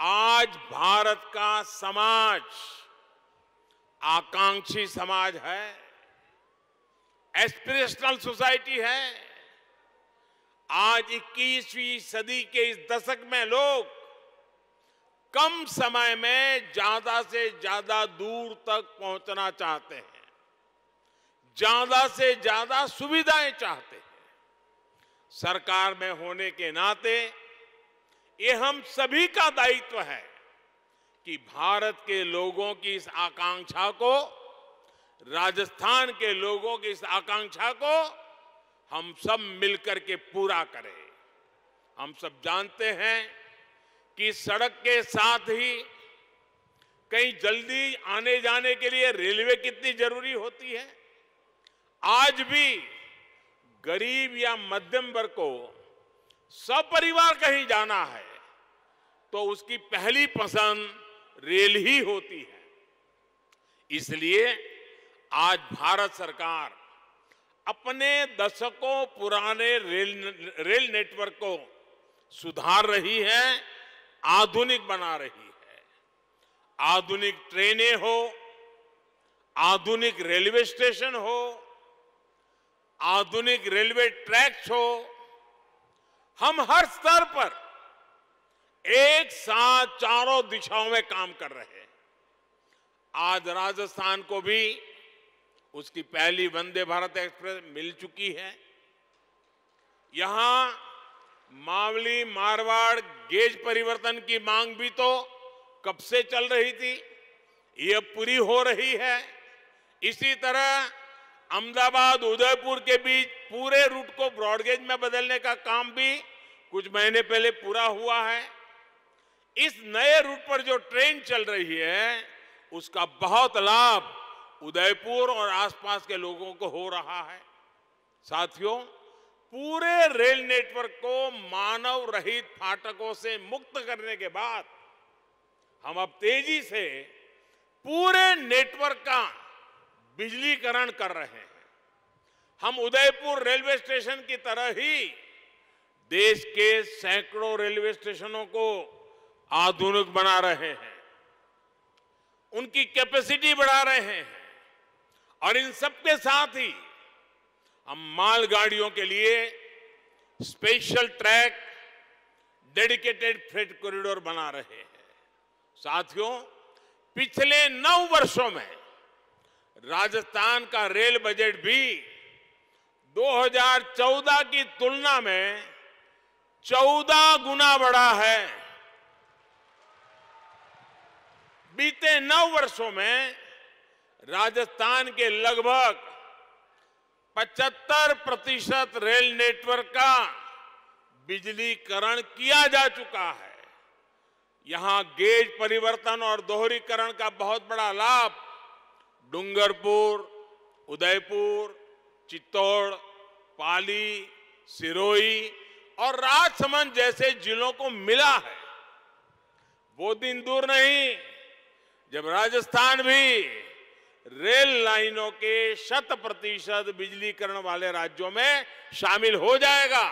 आज भारत का समाज, आकांक्षी समाज है एस्पिरेशनल सोसाइटी है। आज 21वीं सदी के इस दशक में लोग कम समय में ज़्यादा से ज़्यादा दूर तक पहुँचना चाहते हैं, ज़्यादा से ज़्यादा सुविधाएँ चाहते हैं। सरकार में होने के नाते ये हम सभी का दायित्व है कि भारत के लोगों की इस आकांक्षा को, राजस्थान के लोगों की इस आकांक्षा को हम सब मिलकर के पूरा करें। हम सब जानते हैं कि सड़क के साथ ही कहीं जल्दी आने जाने के लिए रेलवे कितनी ज़रूरी होती है। आज भी गरीब या मध्यम वर्ग को सपरिवार कहीं जाना है तो उसकी पहली पसंद रेल ही होती है। इसलिए आज भारत सरकार अपने दशकों पुराने रेल रेल नेटवर्क को सुधार रही है, आधुनिक बना रही है। आधुनिक ट्रेनें हो, आधुनिक रेलवे स्टेशन हो, आधुनिक रेलवे ट्रैक्स हो, हम हर स्तर पर एक साथ चारों दिशाओं में काम कर रहे हैं। आज राजस्थान को भी उसकी पहली वंदे भारत एक्सप्रेस मिल चुकी है। यहाँ मावली, मारवाड़, गेज परिवर्तन की मांग भी तो कब से चल रही थी? ये पूरी हो रही है। इसी तरह अहमदाबाद, उदयपुर के बीच पूरे रूट को ब्रॉडगेज में बदलने का काम भी कुछ महीने पहले पूरा हुआ है। इस नए रूट पर जो ट्रेन चल रही है, उसका बहुत लाभ उदयपुर और आसपास के लोगों को हो रहा है। साथियों, पूरे रेल नेटवर्क को मानव रहित फाटकों से मुक्त करने के बाद हम अब तेज़ी से पूरे नेटवर्क का बिजलीकरण कर रहे हैं। हम उदयपुर रेलवे स्टेशन की तरह ही देश के सैकड़ों रेलवे स्टेशनों को आधुनिक बना रहे हैं। उनकी कैपेसिटी बढ़ा रहे हैं। और इन सबके साथ ही हम मालगाड़ियों के लिए special track dedicated freight corridor बना रहे हैं। साथियों, पिछले नौ वर्षों में राजस्थान का रेल बजट भी 2014 की तुलना में 14 गुना बढ़ा है। बीते नौ वर्षों में राजस्थान के लगभग 75 प्रतिशत रेल नेटवर्क का बिजलीकरण किया जा चुका है। यहाँ गेज परिवर्तन और दोहरीकरण का बहुत बड़ा लाभ डूंगरपुर, उदयपुर, चित्तौड़, पाली, सिरोही और राजसमंद जैसे जिलों को मिला है। वो दिन दूर नहीं जब राजस्थान भी रेल लाइनों के शत प्रतिशत बिजलीकरण वाले राज्यों में शामिल हो जाएगा